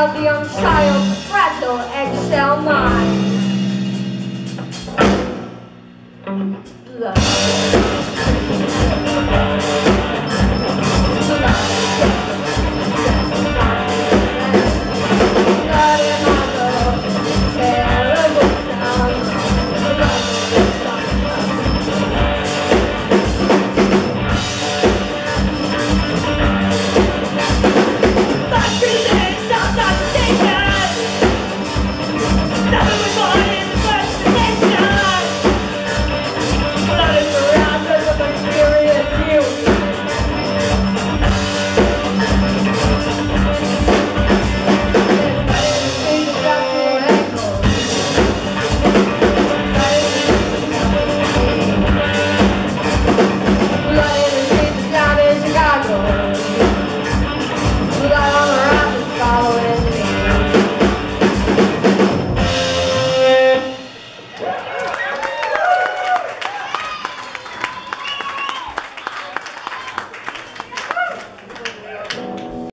while the young child fragile eggshell mine. Blood.